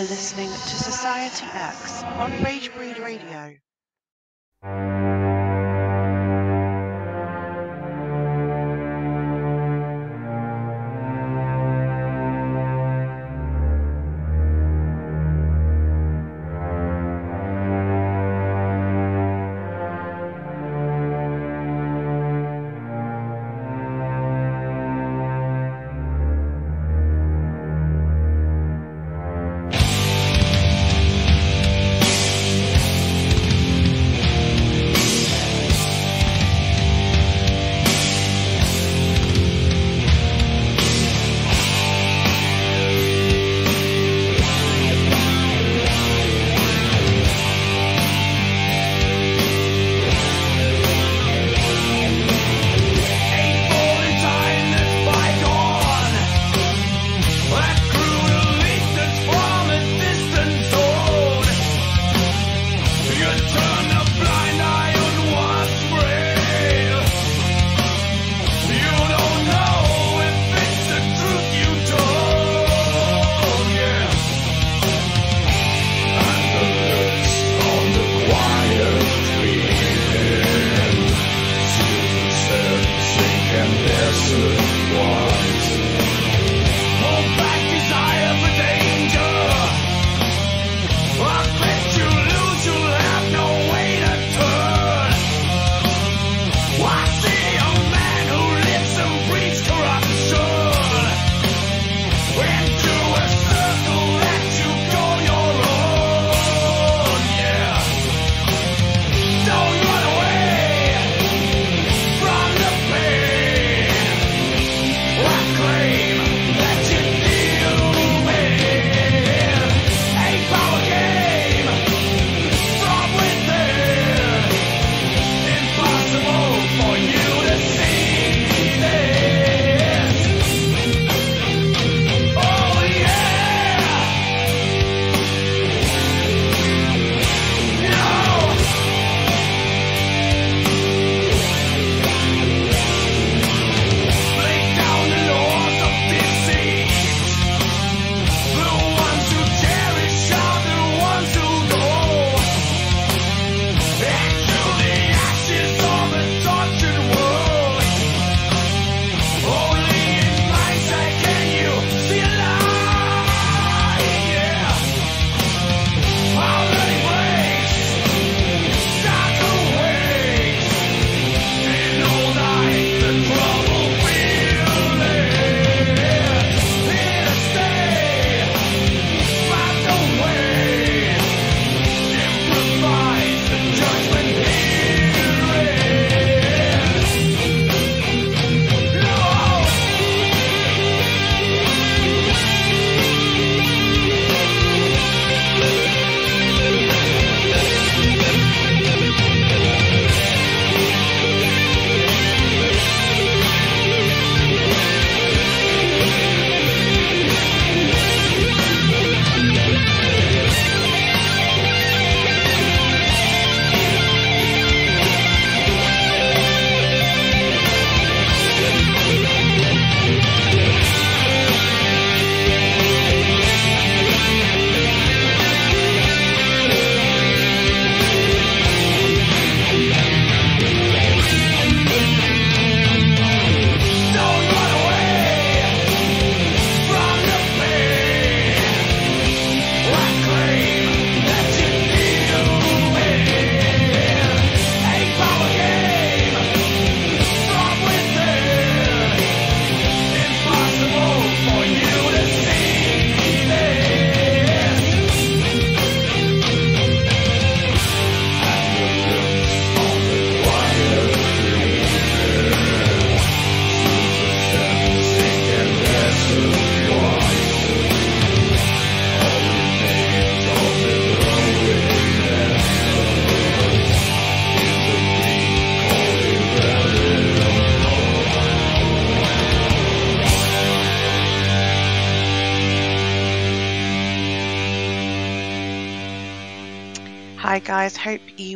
are listening to Society X on Ragebreed Radio.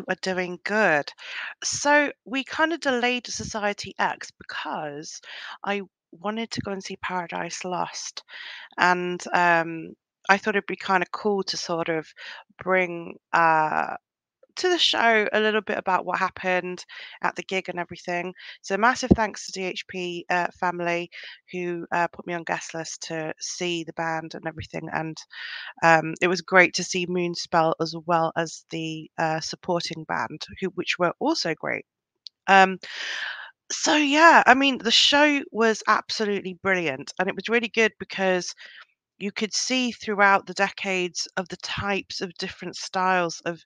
Are doing good. So we kind of delayed Society X because I wanted to go and see Paradise Lost, and um, I thought it'd be kinda cool to sort of bring, uh, to the show a little bit about what happened at the gig and everything. So massive thanks to DHP, uh, family who, uh, put me on guest list to see the band and everything, and, um, it was great to see Moonspell as well as the, uh, supporting band who which were also great. Um, so yeah, I mean, the show was absolutely brilliant, and it was really good because you could see throughout the decades of the types of different styles of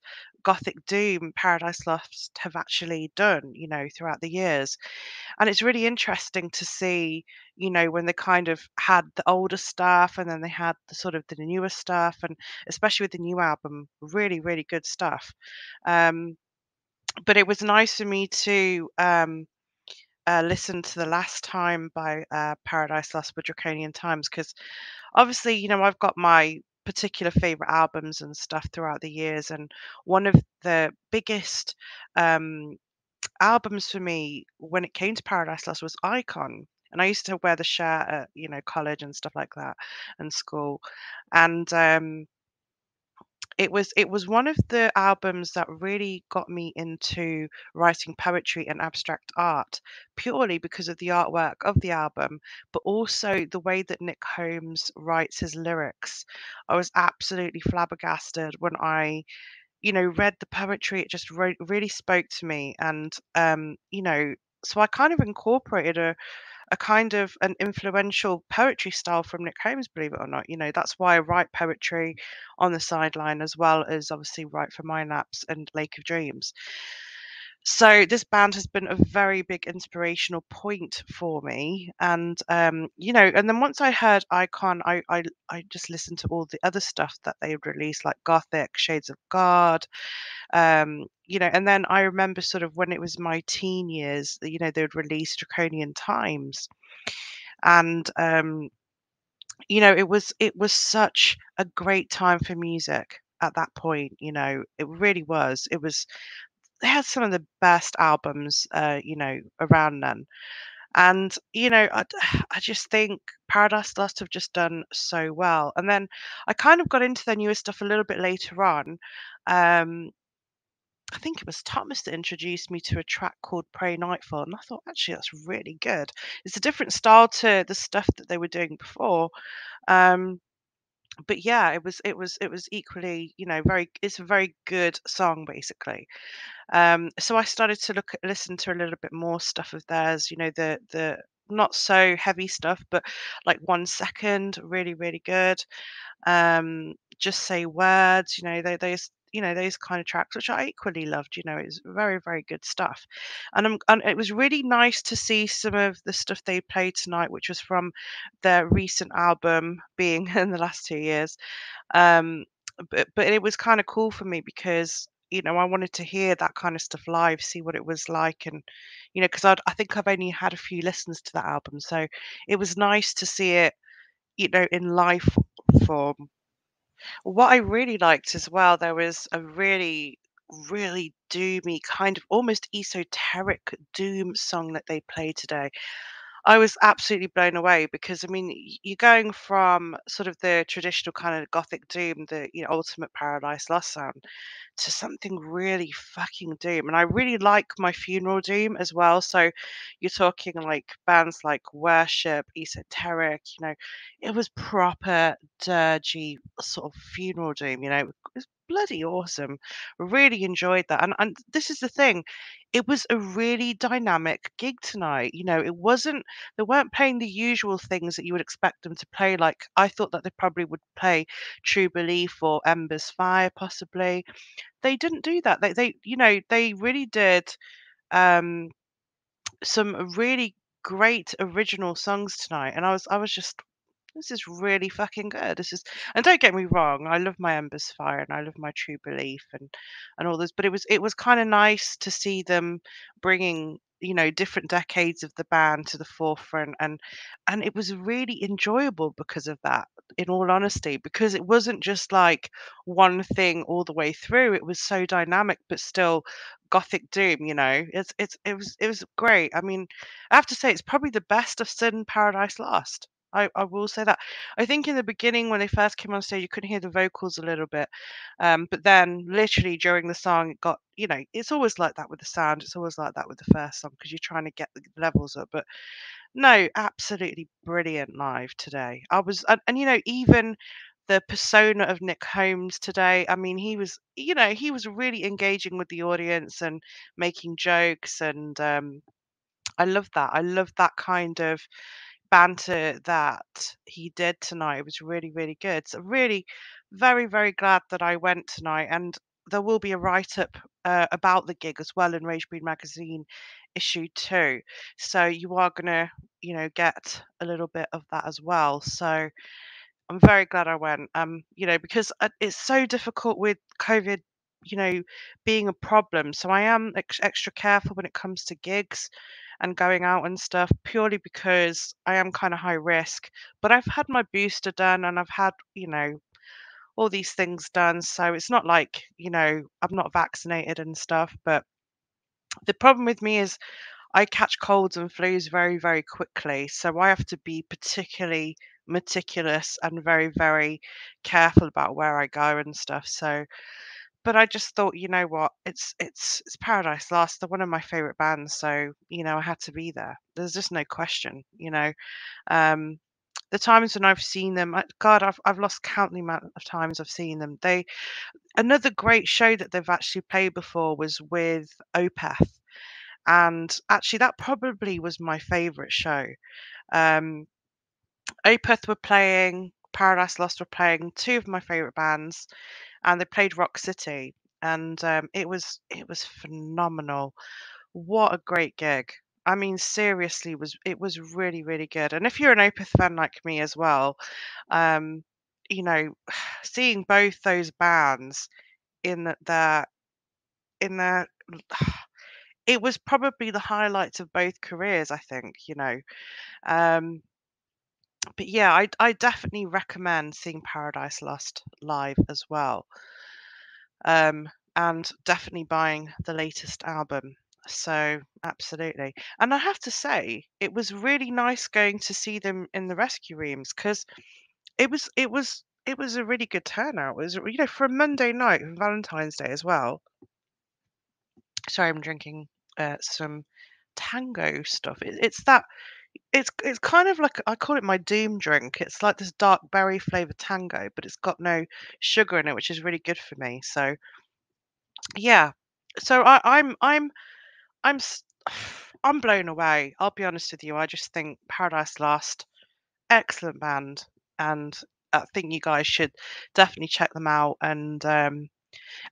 gothic doom Paradise Lost have actually done, you know, throughout the years. And it's really interesting to see, you know, when they kind of had the older stuff and then they had the sort of the newer stuff and especially with the new album, really, really good stuff. Um, but it was nice for me to um uh, listen to the last time by uh, Paradise Lost with Draconian Times because obviously, you know, I've got my particular favorite albums and stuff throughout the years, and one of the biggest um, albums for me when it came to Paradise Lost was Icon. And I used to wear the shirt at, you know, college and stuff like that and school. And um, it was it was one of the albums that really got me into writing poetry and abstract art, purely because of the artwork of the album, but also the way that Nick Holmes writes his lyrics. I was absolutely flabbergasted when I, you know, read the poetry. It just re- really spoke to me, and um, you know, so I kind of incorporated a a kind of an influential poetry style from Nick Holmes, believe it or not. You know, that's why I write poetry on the sideline as well as obviously write for Mindlapse and Lake of Dreams. So this band has been a very big inspirational point for me, and um, you know, and then once I heard Icon, I, I I just listened to all the other stuff that they released, like Gothic, Shades of God, um, you know, and then I remember sort of when it was my teen years, you know, they would release Draconian Times, and um, you know, it was it was such a great time for music at that point. You know, it really was. It was they had some of the best albums, uh, you know, around then. And you know, I, I just think Paradise Lost have just done so well. And then I kind of got into their newer stuff a little bit later on. Um, I think it was Thomas that introduced me to a track called Pray Nightfall, and I thought actually that's really good. It's a different style to the stuff that they were doing before. Um, but yeah, it was it was it was equally, you know, very it's a very good song basically. Um, so I started to look at listen to a little bit more stuff of theirs, you know, the the not so heavy stuff, but like one second, really, really good. Um, just say words, you know, they those you know those kind of tracks which I equally loved. You know, it's very very good stuff, and I'm and it was really nice to see some of the stuff they played tonight, which was from their recent album, being in the last two years. Um, but but it was kind of cool for me because you know I wanted to hear that kind of stuff live, see what it was like, and you know because I I think I've only had a few listens to that album, so it was nice to see it, you know, in live form. What I really liked as well, there was a really, really doomy kind of almost esoteric doom song that they played today. I was absolutely blown away because I mean you're going from sort of the traditional kind of gothic doom, the you know ultimate Paradise Lost sound, to something really fucking doom. And I really like my funeral doom as well. So you're talking like bands like Worship, Esoteric, you know, it was proper dirgy sort of funeral doom, you know. It was bloody awesome. Really enjoyed that. And and this is the thing. It was a really dynamic gig tonight. You know, it wasn't they weren't playing the usual things that you would expect them to play. Like I thought that they probably would play True Belief or Embers Fire possibly they didn't do that. They they you know, they really did, um, some really great original songs tonight, and I was I was just this is really fucking good. This is and don't get me wrong, I love my Embers Fire and I love my True Belief and and all this, but it was it was kind of nice to see them bringing you know different decades of the band to the forefront and and it was really enjoyable because of that in all honesty because it wasn't just like one thing all the way through it was so dynamic but still gothic doom you know? It's it's it was it was great. I mean i have to say it's probably the best of sin paradise lost I, I will say that. I think in the beginning when they first came on stage, you couldn't hear the vocals a little bit, um, but then literally during the song, it got you know it's always like that with the sound. It's always like that with the first song because you're trying to get the levels up. But no, absolutely brilliant live today. I was and, and you know even the persona of Nick Holmes today. I mean, he was you know he was really engaging with the audience and making jokes and um, I love that. I love that kind of banter that he did tonight. It was really, really good. So really very, very glad that I went tonight. And there will be a write up uh, about the gig as well in Ragebreed magazine issue two. So you are going to, you know, get a little bit of that as well. So I'm very glad I went. Um, you know, because uh, it's so difficult with COVID, you know, being a problem. So I am ex- extra careful when it comes to gigs and going out and stuff, purely because I am kind of high risk. But I've had my booster done and I've had, you know, all these things done. So it's not like, you know, I'm not vaccinated and stuff. But the problem with me is I catch colds and flus very, very quickly. So I have to be particularly meticulous and very, very careful about where I go and stuff. So, but I just thought, you know what, it's it's it's Paradise Lost. They're one of my favorite bands, so you know I had to be there. There's just no question, you know. Um, the times when I've seen them, I- God, I've I've lost count the amount of times I've seen them. They another great show that they've actually played before was with Opeth, and actually that probably was my favorite show. Um, Opeth were playing, Paradise Lost were playing, two of my favorite bands, and they played Rock City, and um, it was it was phenomenal. What a great gig! I mean, seriously, was it was really really good. And if you're an Opeth fan like me as well, um, you know, seeing both those bands in th- their in their it was probably the highlights of both careers, I think, you know. Um, but yeah, I I definitely recommend seeing Paradise Lost live as well. Um, and definitely buying the latest album. So absolutely. And I have to say, it was really nice going to see them in the rescue rooms because it was it was it was a really good turnout. It was you know for a Monday night, and Valentine's Day as well. Sorry, I'm drinking uh, some tango stuff. It, it's that it's it's kind of like I call it my doom drink. It's like this dark berry flavored tango, but it's got no sugar in it, which is really good for me. So yeah, so I, I'm I'm I'm I'm blown away. I'll be honest with you. I just think Paradise Lost, excellent band, and I think you guys should definitely check them out. And um,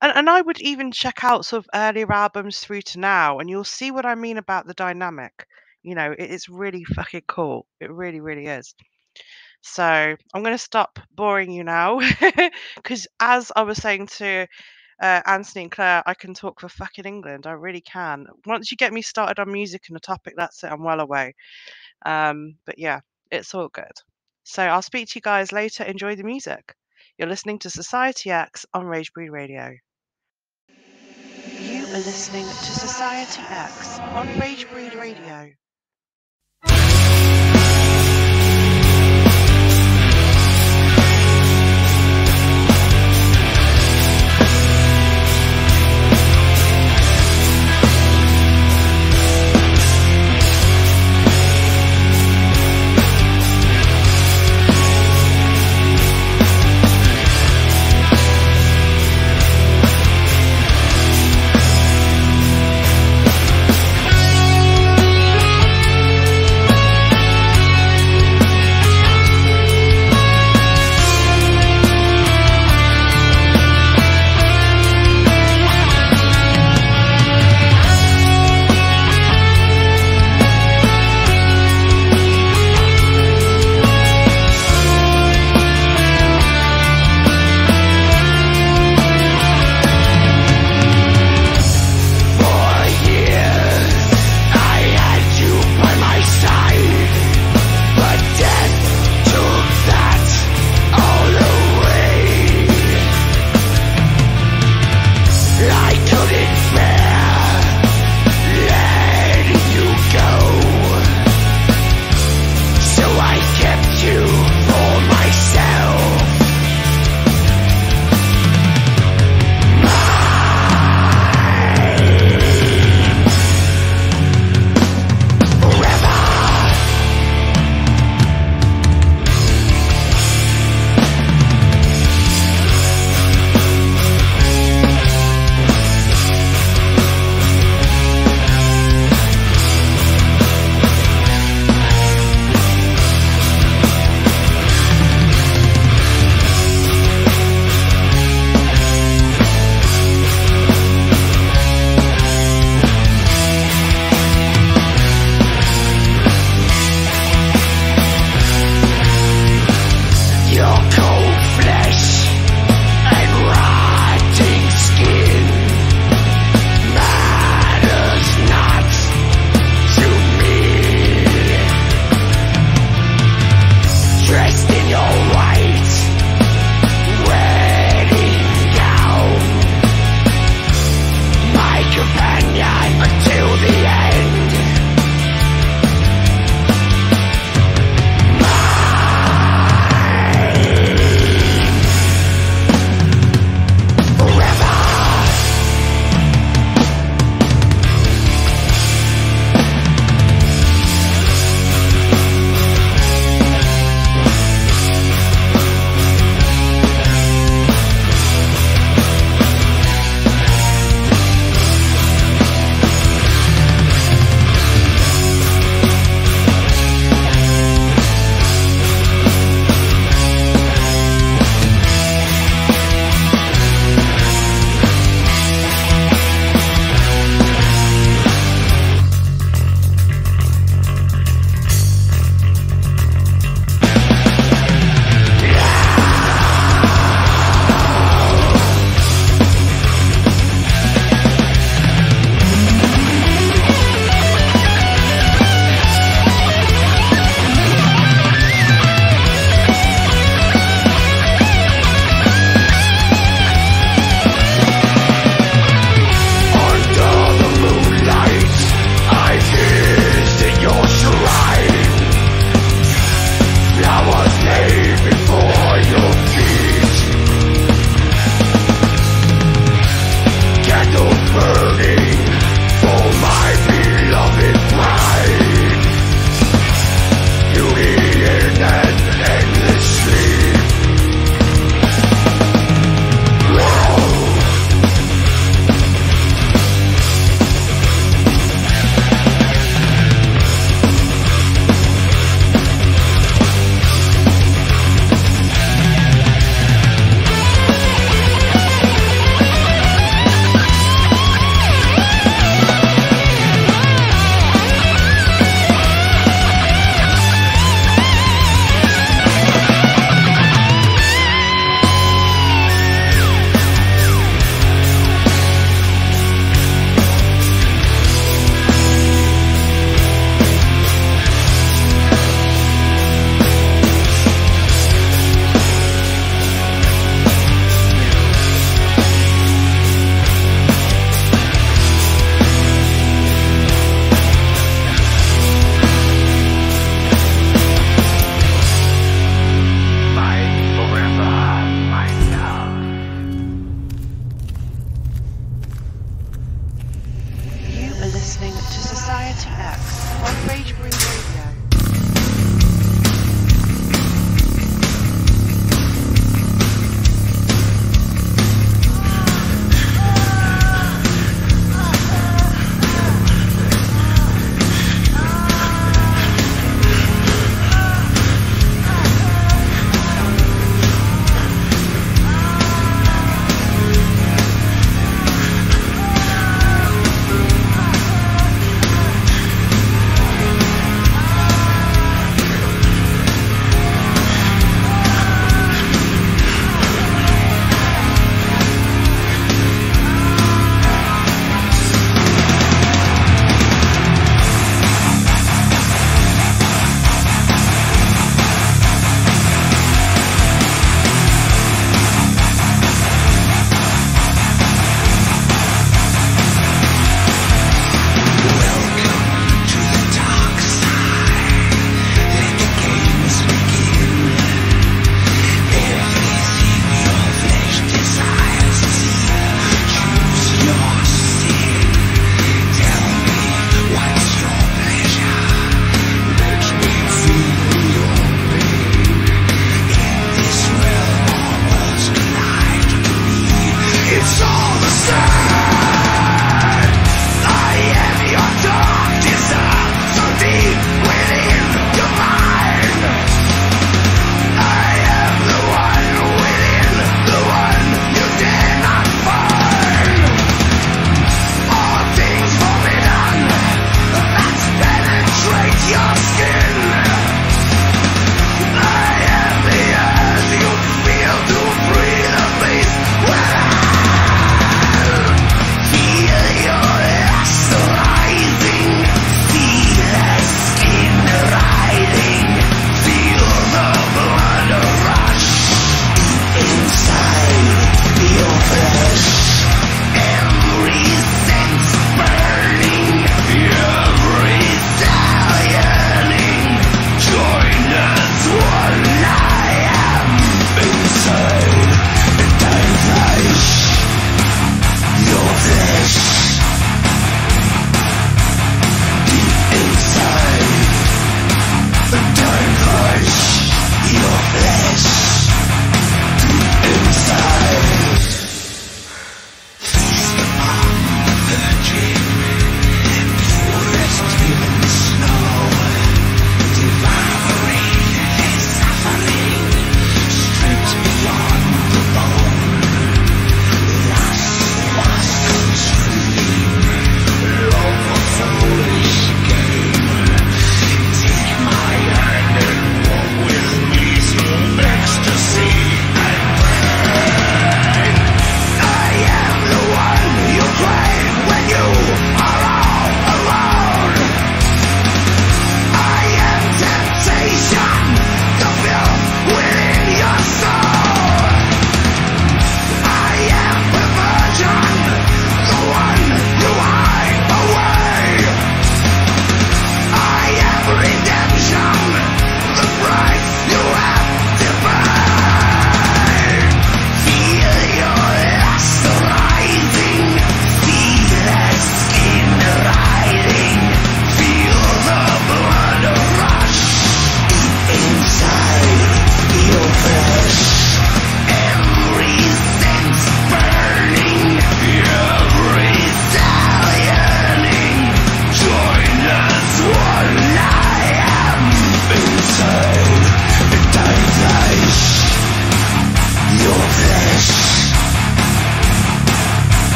and and I would even check out sort of earlier albums through to now, and you'll see what I mean about the dynamic. You know, it is really fucking cool. It really, really is. So I'm going to stop boring you now, because as I was saying to uh, Anthony and Claire, I can talk for fucking England. I really can. Once you get me started on music and a topic, that's it. I'm well away. Um, but yeah, it's all good. So I'll speak to you guys later. Enjoy the music. You're listening to Society X on Ragebreed Radio. You are listening to Society X on Ragebreed Radio.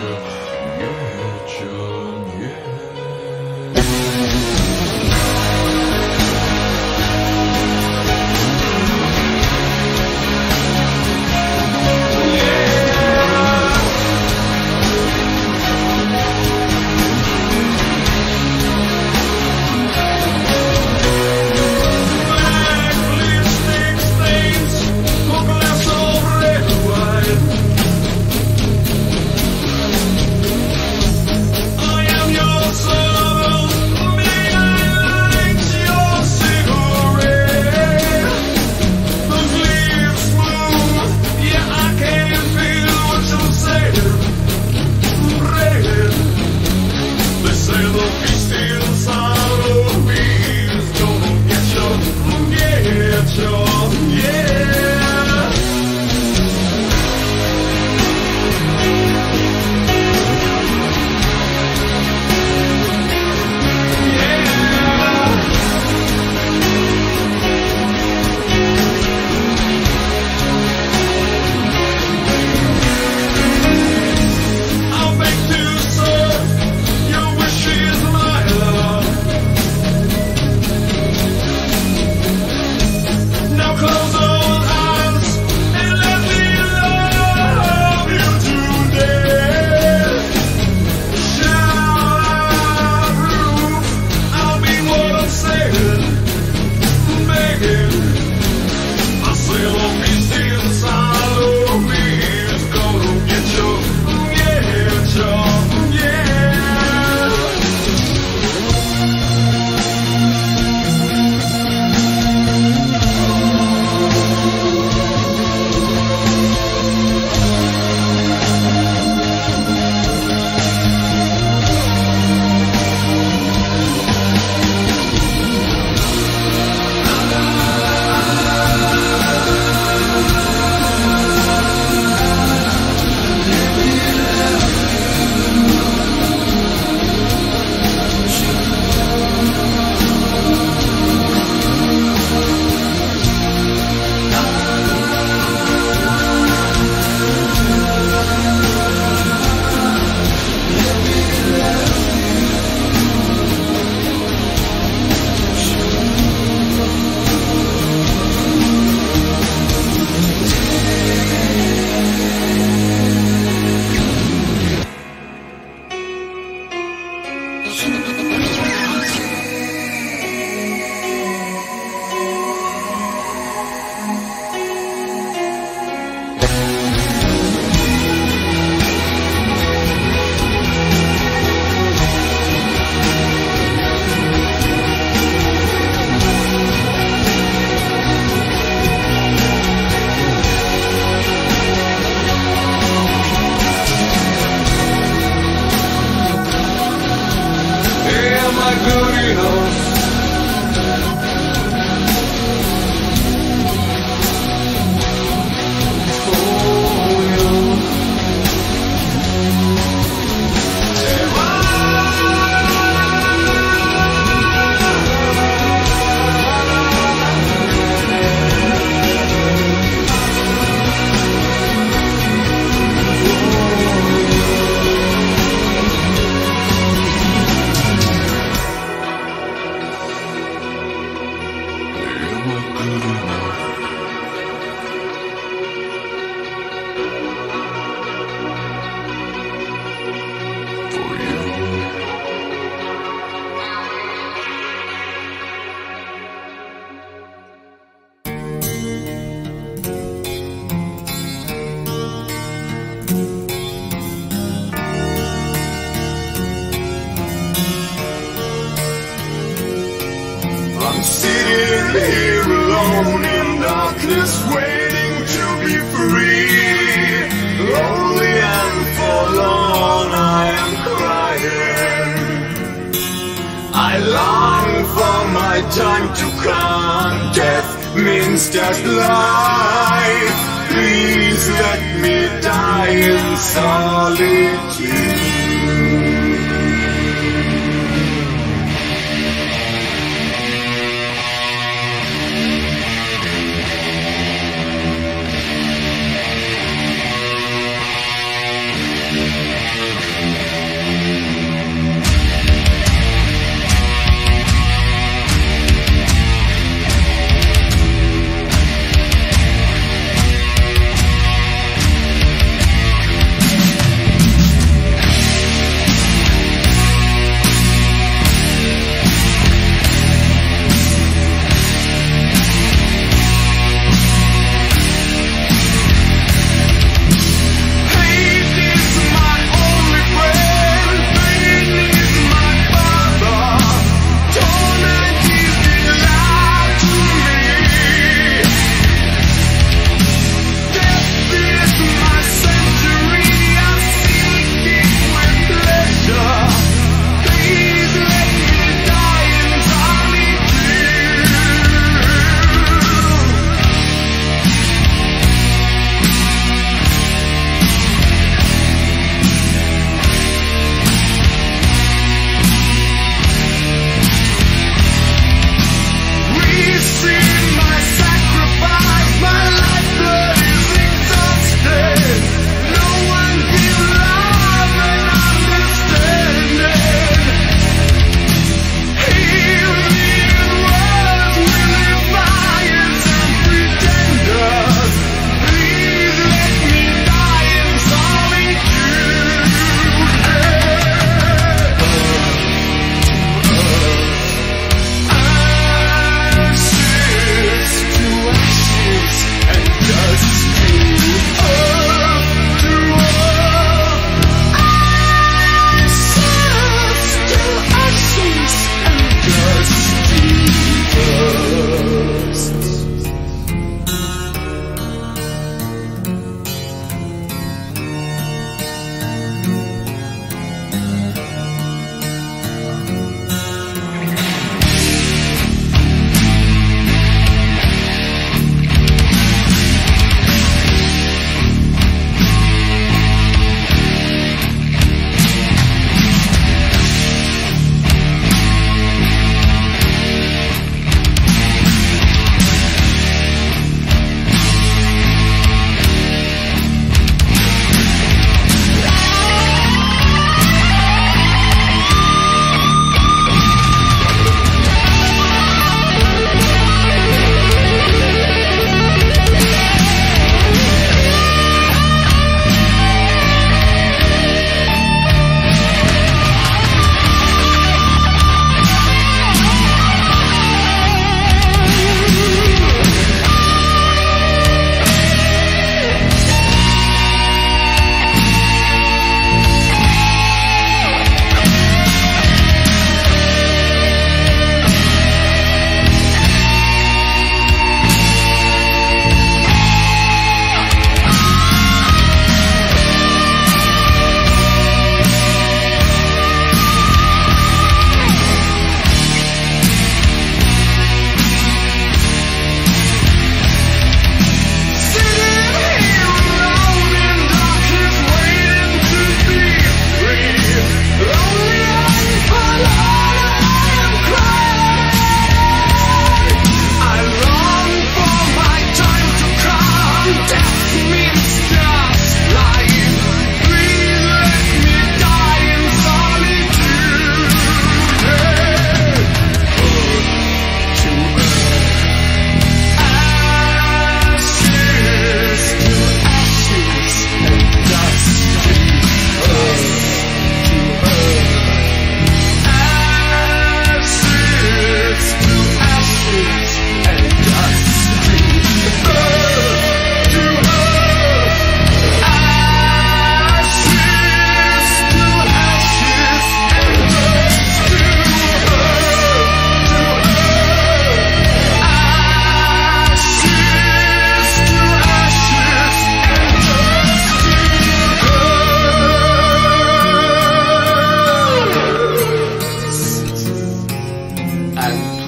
Gonna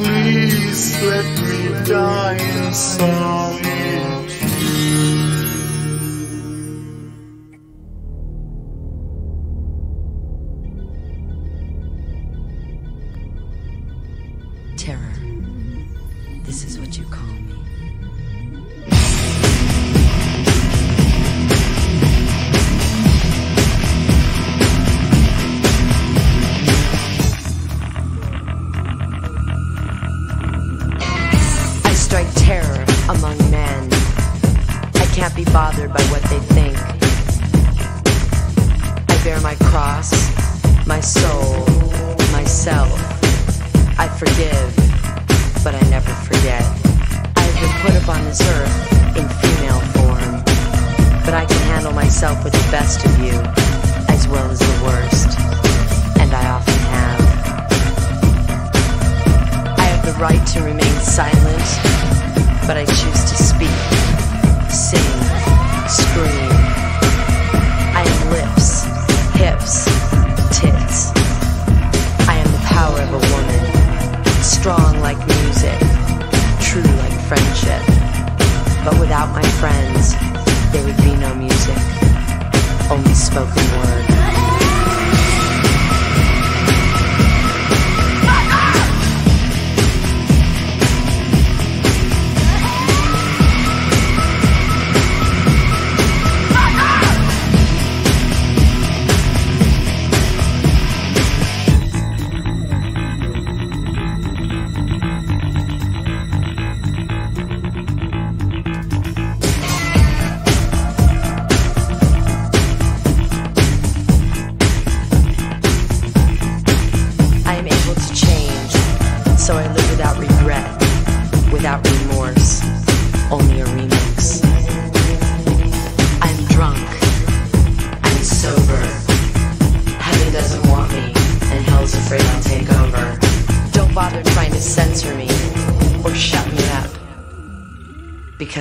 Please let me die in song.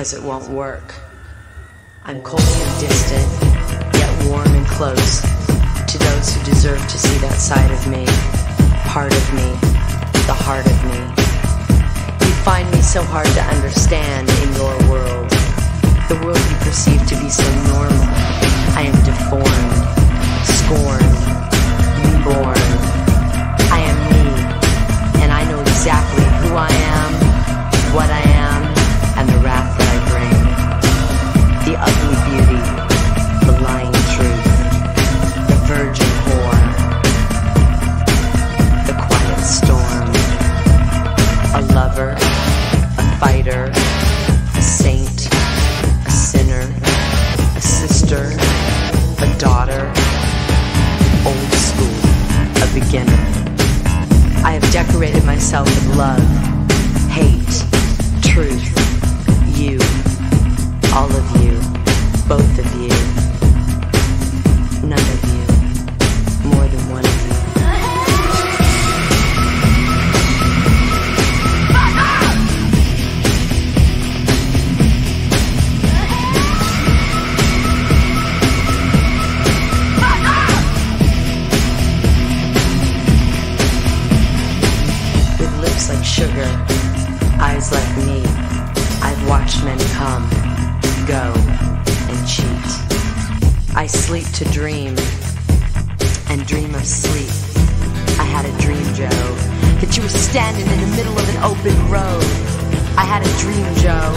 Because it won't work. I'm cold and distant, yet warm and close to those who deserve to see that side of me, part of me, the heart of me. You find me so hard to understand in your world, the world you perceive to be so normal. I am deformed, scorned, reborn. I am me, and I know exactly who I am, what I myself with love, I sleep to dream, and dream of sleep. I had a dream, Joe, that you were standing in the middle of an open road. I had a dream, Joe,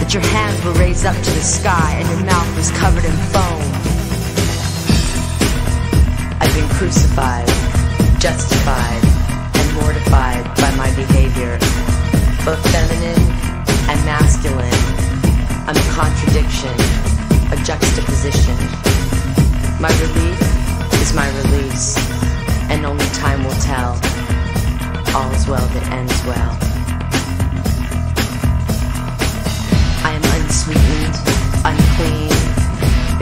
that your hands were raised up to the sky and your mouth was covered in foam. I've been crucified, justified, and mortified by my behavior, both feminine and masculine. I'm a contradiction, a juxtaposition. My relief is my release, and only time will tell. All's well that ends well. I am unsweetened, unclean,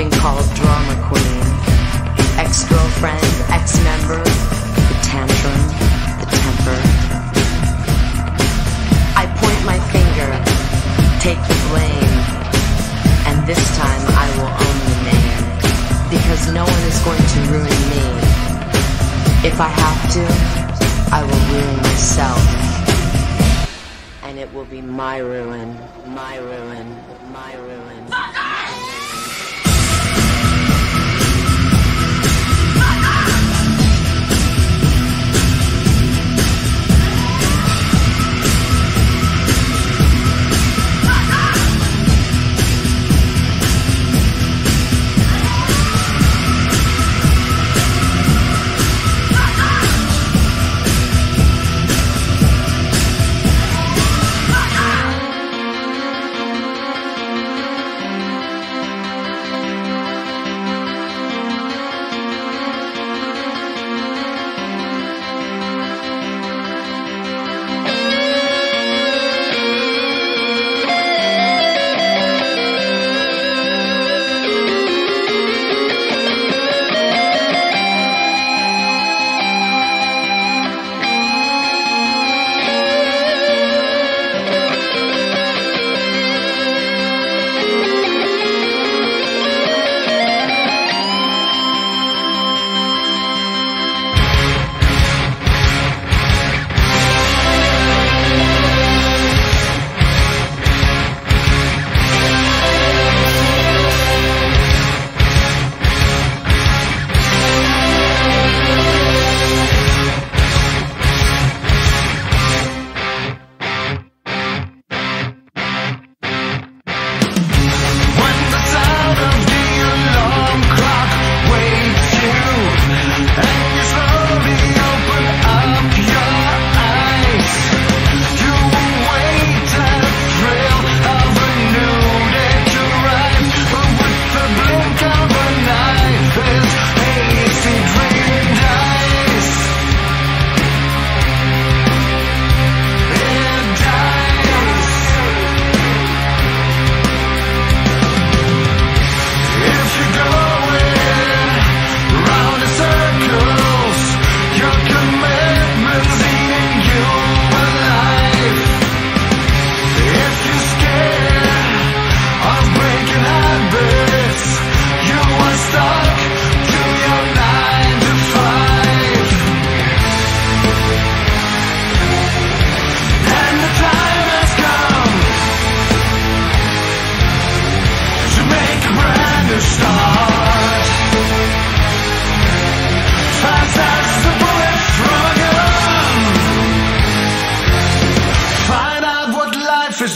been called drama queen, ex-girlfriend, ex-member, the tantrum, the temper. I point my finger, take the blame, this time I will own the name, because no one is going to ruin me. If I have to, I will ruin myself. And it will be my ruin, my ruin, my ruin.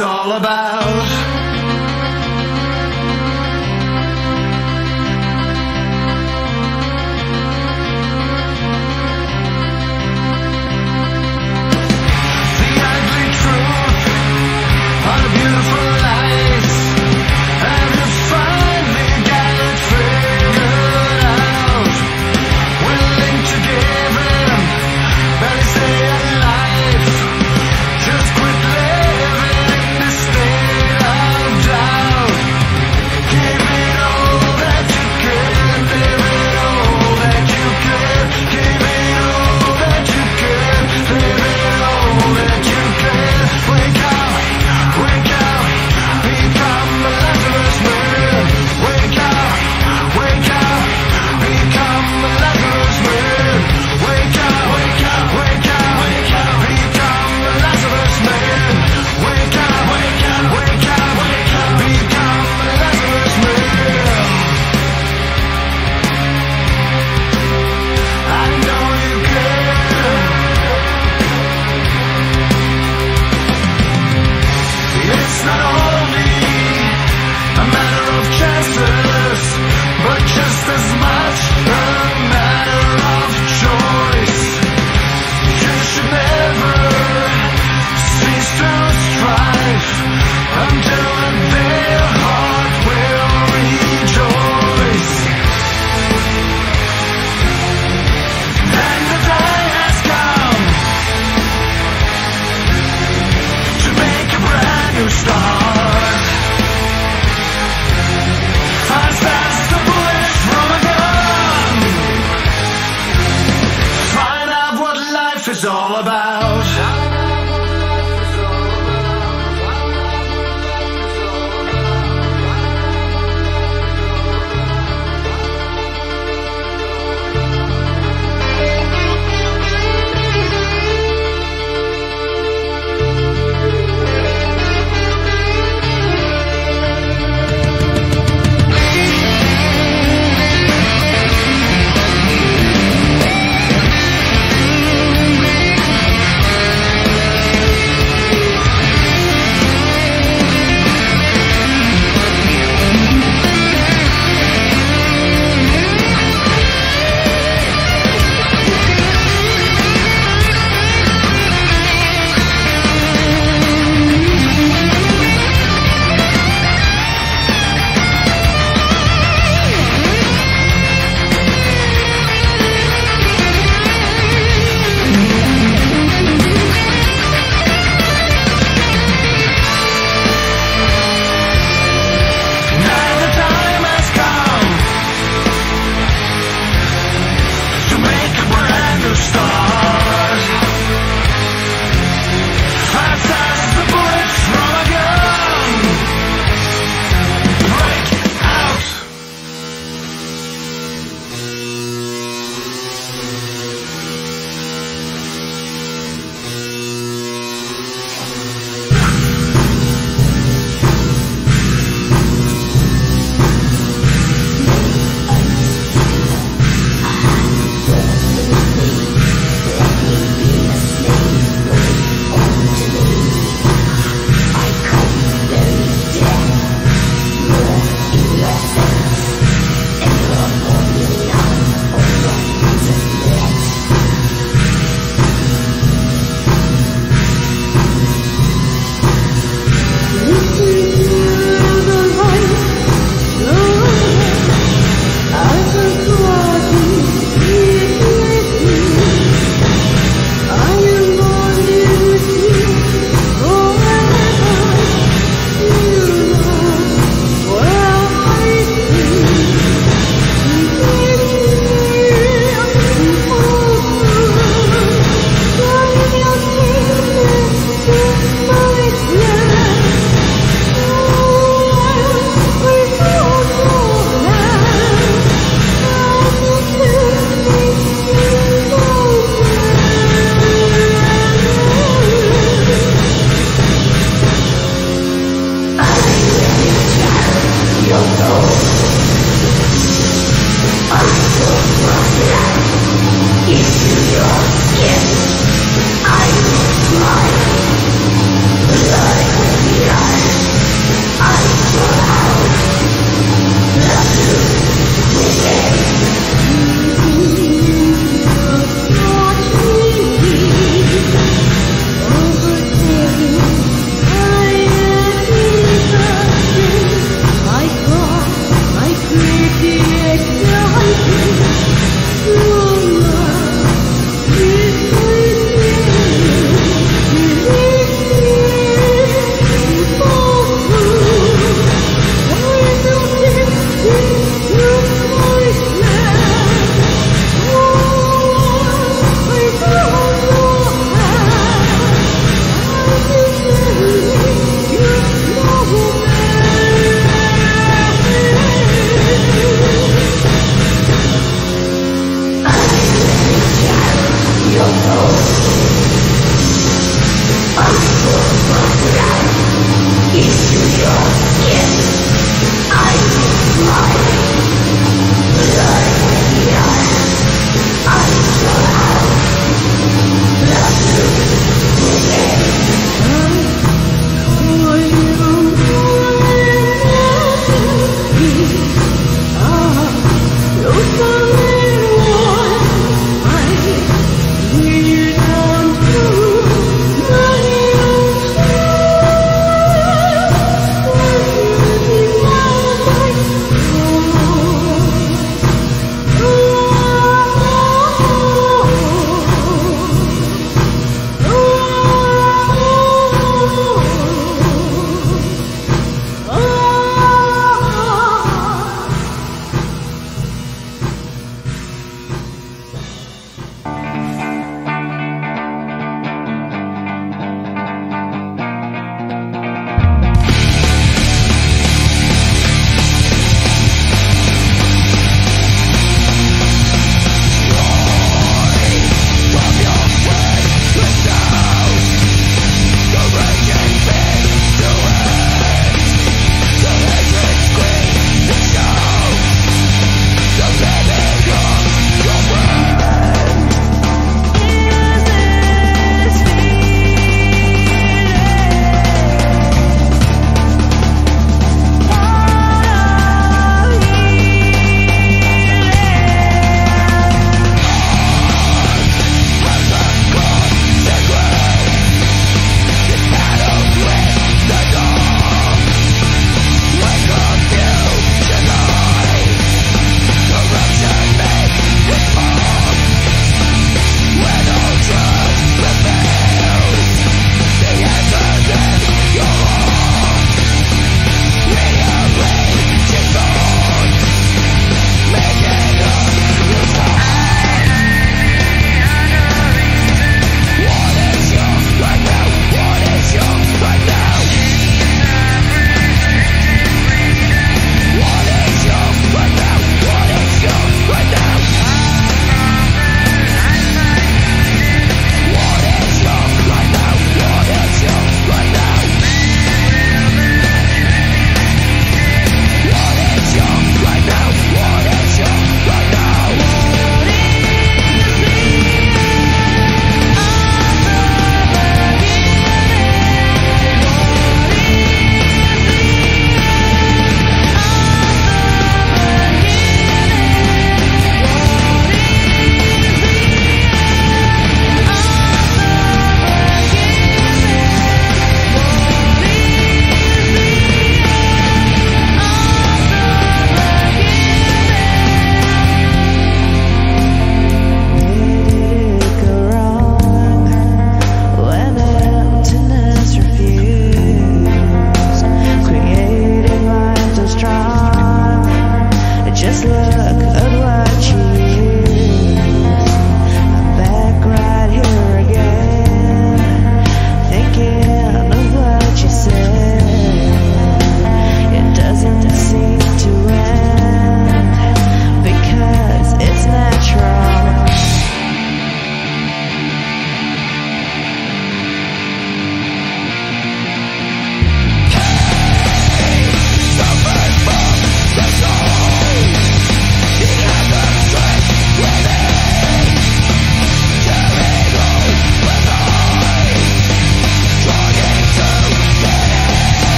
All about.